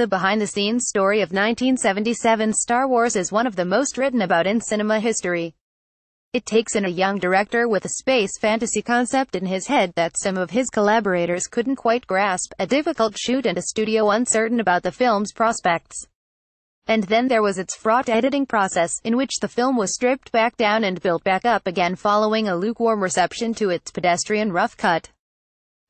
The behind-the-scenes story of 1977 Star Wars is one of the most written about in cinema history. It takes in a young director with a space fantasy concept in his head that some of his collaborators couldn't quite grasp, a difficult shoot and a studio uncertain about the film's prospects. And then there was its fraught editing process, in which the film was stripped back down and built back up again following a lukewarm reception to its pedestrian rough cut.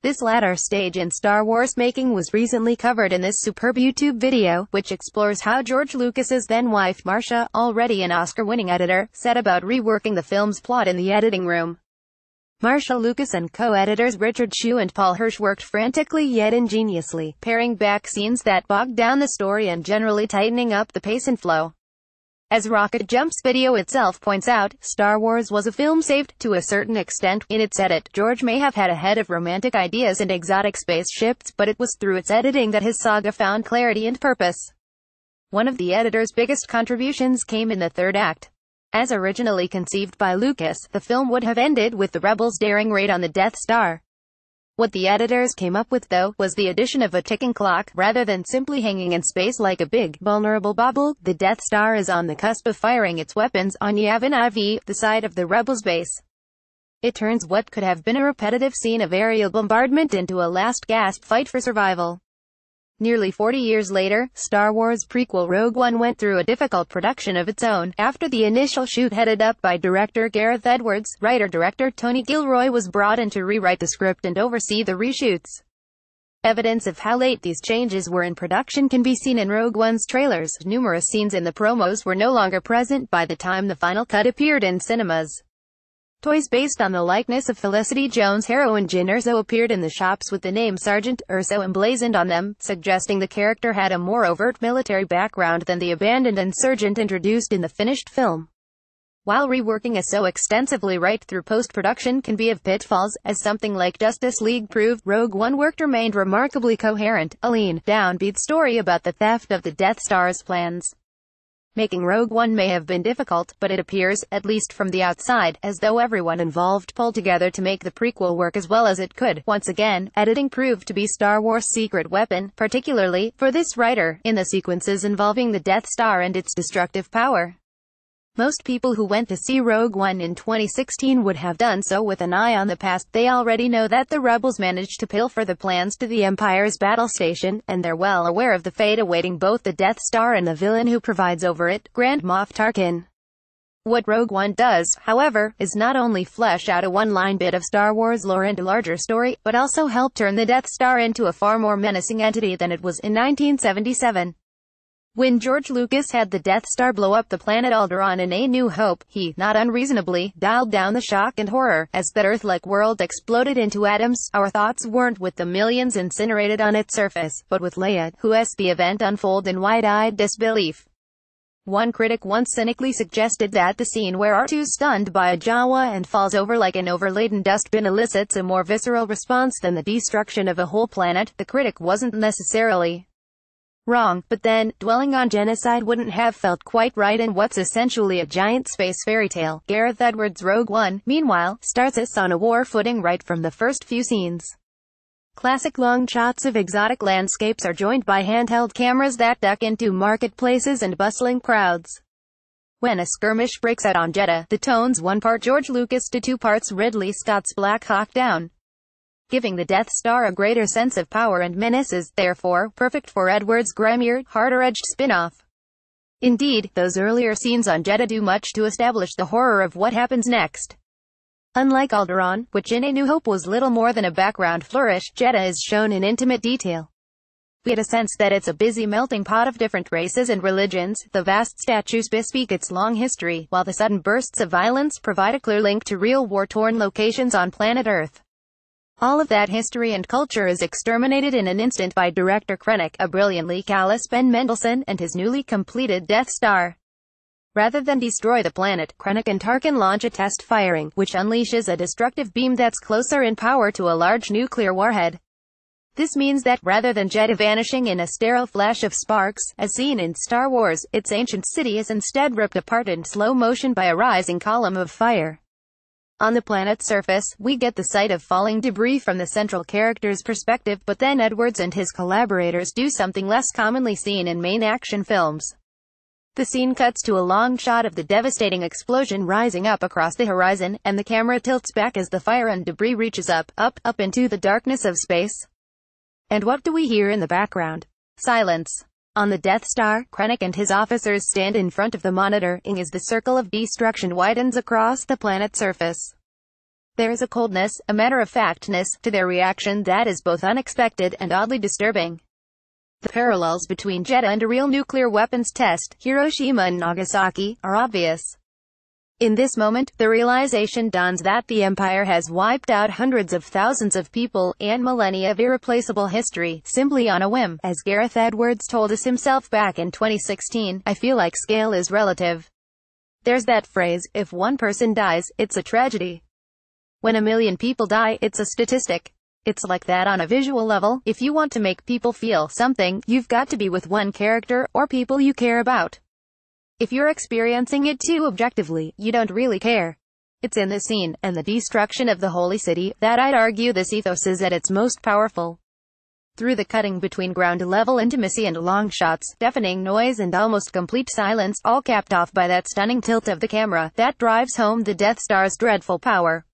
This latter stage in Star Wars making was recently covered in this superb YouTube video, which explores how George Lucas's then-wife Marcia, already an Oscar-winning editor, set about reworking the film's plot in the editing room. Marcia Lucas and co-editors Richard Chew and Paul Hirsch worked frantically yet ingeniously, paring back scenes that bogged down the story and generally tightening up the pace and flow. As Rocket Jump's video itself points out, Star Wars was a film saved, to a certain extent, in its edit. George may have had a head of romantic ideas and exotic spaceships, but it was through its editing that his saga found clarity and purpose. One of the editor's biggest contributions came in the third act. As originally conceived by Lucas, the film would have ended with the rebels daring raid on the Death Star. What the editors came up with though, was the addition of a ticking clock, rather than simply hanging in space like a big, vulnerable bubble. The Death Star is on the cusp of firing its weapons on Yavin IV, the side of the rebels' base. It turns what could have been a repetitive scene of aerial bombardment into a last gasp fight for survival. Nearly 40 years later, Star Wars prequel Rogue One went through a difficult production of its own. After the initial shoot headed up by director Gareth Edwards, writer-director Tony Gilroy was brought in to rewrite the script and oversee the reshoots. Evidence of how late these changes were in production can be seen in Rogue One's trailers. Numerous scenes in the promos were no longer present by the time the final cut appeared in cinemas. Toys based on the likeness of Felicity Jones' heroine Jyn Erso appeared in the shops with the name Sergeant Erso emblazoned on them, suggesting the character had a more overt military background than the abandoned insurgent introduced in the finished film. While reworking a so extensively right through post-production can be of pitfalls, as something like Justice League proved, Rogue One worked remained remarkably coherent, a lean, downbeat story about the theft of the Death Star's plans. Making Rogue One may have been difficult, but it appears, at least from the outside, as though everyone involved pulled together to make the prequel work as well as it could. Once again, editing proved to be Star Wars' secret weapon, particularly, for this writer, in the sequences involving the Death Star and its destructive power. Most people who went to see Rogue One in 2016 would have done so with an eye on the past. They already know that the rebels managed to pilfer the plans to the Empire's battle station, and they're well aware of the fate awaiting both the Death Star and the villain who provides over it, Grand Moff Tarkin. What Rogue One does, however, is not only flesh out a one-line bit of Star Wars lore and a larger story, but also help turn the Death Star into a far more menacing entity than it was in 1977. When George Lucas had the Death Star blow up the planet Alderaan in A New Hope, he, not unreasonably, dialed down the shock and horror. As that Earth-like world exploded into atoms, our thoughts weren't with the millions incinerated on its surface, but with Leia, who s the event unfold in wide-eyed disbelief. One critic once cynically suggested that the scene where R2's stunned by a Jawa and falls over like an overladen dustbin elicits a more visceral response than the destruction of a whole planet. The critic wasn't necessarily wrong, but then, dwelling on genocide wouldn't have felt quite right in what's essentially a giant space fairy tale. Gareth Edwards' Rogue One, meanwhile, starts us on a war footing right from the first few scenes. Classic long shots of exotic landscapes are joined by handheld cameras that duck into marketplaces and bustling crowds. When a skirmish breaks out on Jedha, the tone's one part George Lucas to two parts Ridley Scott's Black Hawk Down giving the Death Star a greater sense of power and menace is, therefore, perfect for Edwards' grimier, harder-edged spin-off. Indeed, those earlier scenes on Jedha do much to establish the horror of what happens next. Unlike Alderaan, which in A New Hope was little more than a background flourish, Jedha is shown in intimate detail. We get a sense that it's a busy melting pot of different races and religions, the vast statues bespeak its long history, while the sudden bursts of violence provide a clear link to real war-torn locations on planet Earth. All of that history and culture is exterminated in an instant by director Krennic, a brilliantly callous Ben Mendelsohn, and his newly completed Death Star. Rather than destroy the planet, Krennic and Tarkin launch a test firing, which unleashes a destructive beam that's closer in power to a large nuclear warhead. This means that, rather than Jedha vanishing in a sterile flash of sparks, as seen in Star Wars, its ancient city is instead ripped apart in slow motion by a rising column of fire. On the planet's surface, we get the sight of falling debris from the central character's perspective, but then Edwards and his collaborators do something less commonly seen in main action films. The scene cuts to a long shot of the devastating explosion rising up across the horizon, and the camera tilts back as the fire and debris reaches up, up, up into the darkness of space. And what do we hear in the background? Silence. On the Death Star, Krennic and his officers stand in front of the monitor, ing as the circle of destruction widens across the planet's surface. There is a coldness, a matter-of-factness, to their reaction that is both unexpected and oddly disturbing. The parallels between Jedha and a real nuclear weapons test, Hiroshima and Nagasaki, are obvious. In this moment, the realization dawns that the Empire has wiped out hundreds of thousands of people, and millennia of irreplaceable history, simply on a whim. As Gareth Edwards told us himself back in 2016, I feel like scale is relative. There's that phrase, if one person dies, it's a tragedy. When a million people die, it's a statistic. It's like that on a visual level, if you want to make people feel something, you've got to be with one character, or people you care about. If you're experiencing it too objectively, you don't really care. It's in the scene, and the destruction of the holy city, that I'd argue this ethos is at its most powerful. Through the cutting between ground-level intimacy and long shots, deafening noise and almost complete silence, all capped off by that stunning tilt of the camera, that drives home the Death Star's dreadful power.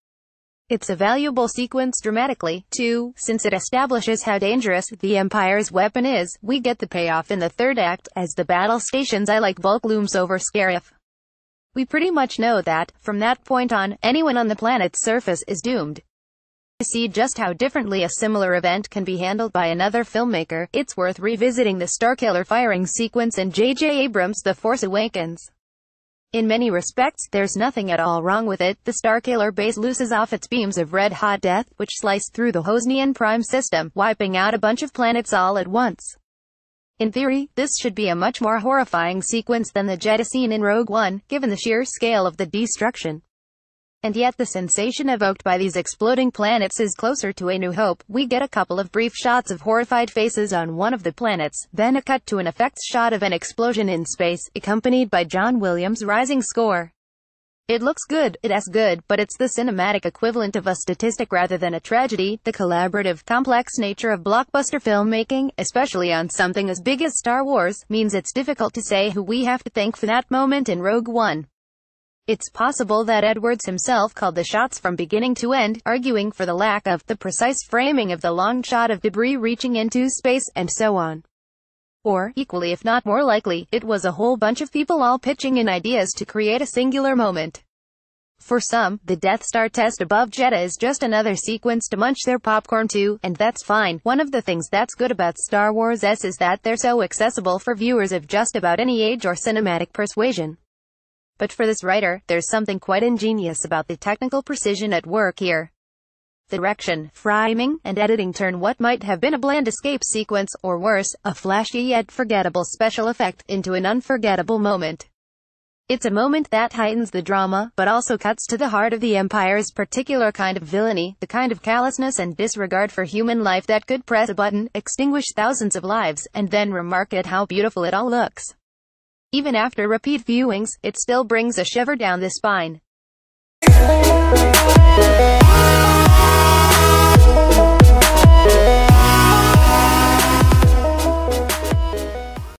It's a valuable sequence dramatically, too, since it establishes how dangerous the Empire's weapon is. We get the payoff in the third act, as the battle station's I like bulk looms over Scarif. We pretty much know that, from that point on, anyone on the planet's surface is doomed. To see just how differently a similar event can be handled by another filmmaker, it's worth revisiting the Starkiller firing sequence in J.J. Abrams' The Force Awakens. In many respects, there's nothing at all wrong with it. The Starkiller base looses off its beams of red-hot death, which slice through the Hosnian Prime system, wiping out a bunch of planets all at once. In theory, this should be a much more horrifying sequence than the Jedha scene in Rogue One, given the sheer scale of the destruction. And yet the sensation evoked by these exploding planets is closer to A New Hope. We get a couple of brief shots of horrified faces on one of the planets, then a cut to an effects shot of an explosion in space, accompanied by John Williams' rising score. It looks good, it's good, but it's the cinematic equivalent of a statistic rather than a tragedy. The collaborative, complex nature of blockbuster filmmaking, especially on something as big as Star Wars, means it's difficult to say who we have to thank for that moment in Rogue One. It's possible that Edwards himself called the shots from beginning to end, arguing for the lack of the precise framing of the long shot of debris reaching into space, and so on. Or, equally if not more likely, it was a whole bunch of people all pitching in ideas to create a singular moment. For some, the Death Star test above Jedha is just another sequence to munch their popcorn to, and that's fine. One of the things that's good about Star Wars S is that they're so accessible for viewers of just about any age or cinematic persuasion. But for this writer, there's something quite ingenious about the technical precision at work here. The direction, framing, and editing turn what might have been a bland escape sequence, or worse, a flashy yet forgettable special effect, into an unforgettable moment. It's a moment that heightens the drama, but also cuts to the heart of the Empire's particular kind of villainy, the kind of callousness and disregard for human life that could press a button, extinguish thousands of lives, and then remark at how beautiful it all looks. Even after repeat viewings, it still brings a shiver down the spine.